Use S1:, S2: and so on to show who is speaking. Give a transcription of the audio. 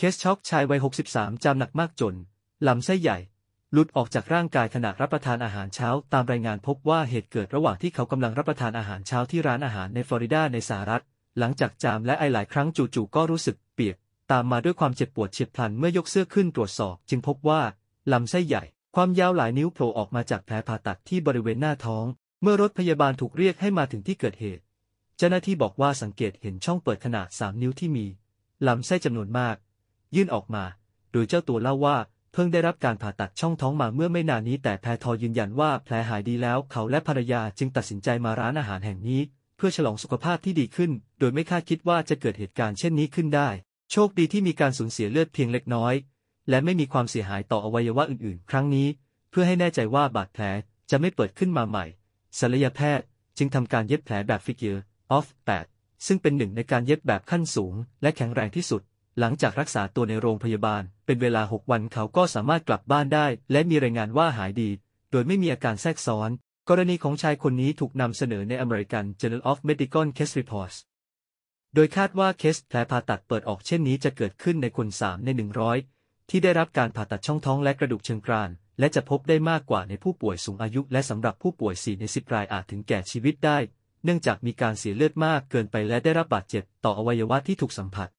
S1: เคสช็อกชายวัย 63 จามหนักมากจน ลำไส้ใหญ่ หลุดออกจากร่างกายขณะรับประทานอาหารเช้า ตามรายงานพบว่าเหตุเกิดระหว่างที่เขากำลังรับประทานอาหารเช้าที่ร้านอาหารในฟลอริดาในสหรัฐ หลังจากจามและไอหลายครั้งจู่ๆก็รู้สึกเปียก ตามมาด้วยความเจ็บปวดเฉียบพลันเมื่อยกเสื้อขึ้นตรวจสอบ จึงพบว่าลำไส้ใหญ่ ความยาวหลายนิ้วโผล่ออกมาจากแผลผ่าตัดที่บริเวณหน้าท้อง เมื่อรถพยาบาลถูกเรียกให้มาถึงที่เกิดเหตุ เจ้าหน้าที่บอกว่าสังเกตเห็นช่องเปิดขนาด 3 นิ้วที่มีลำไส้จำนวนมาก ยื่นออกมา โดยเจ้าตัวเล่าว่า เพิ่งได้รับการผ่าตัดช่องท้องมาเมื่อไม่นานนี้ แต่แพทย์ยืนยันว่าแผลหายดีแล้ว เขาและภรรยาจึงตัดสินใจมาร้านอาหารแห่งนี้ เพื่อฉลองสุขภาพที่ดีขึ้น โดยไม่คาดคิดว่าจะเกิดเหตุการณ์เช่นนี้ขึ้นได้ โชคดีที่มีการสูญเสียเลือดเพียงเล็กน้อย และไม่มีความเสียหายต่ออวัยวะอื่นๆ ครั้งนี้ เพื่อให้แน่ใจว่าบาดแผลจะไม่เปิดขึ้นมาใหม่ศัลยแพทย์จึงทำการเย็บแผลแบบ figure of 8ซึ่งเป็นหนึ่งในการเย็บแบบขั้นสูง และแข็งแรงที่สุด หลังจากรักษาตัวในโรงพยาบาล เป็นเวลา 6 วันเขาก็สามารถกลับบ้านได้ และมีรายงานว่าหายดี โดยไม่มีอาการแทรกซ้อน กรณีของชายคนนี้ถูกนำเสนอใน American Journal of Medical Case Reports โดยคาดว่าเคสแผลผ่าตัดเปิดออกเช่นนี้จะเกิดขึ้นในคน 3 ใน 100 ที่ได้รับการผ่าตัดช่องท้องและกระดูกเชิงกราน และจะพบได้มากกว่าในผู้ป่วยสูงอายุ และสำหรับผู้ป่วย 4 ใน 10 รายอาจถึงแก่ชีวิตได้ เนื่องจากมีการเสียเลือดมากเกินไปและได้รับบาดเจ็บต่ออวัยวะที่ถูกสัมผัส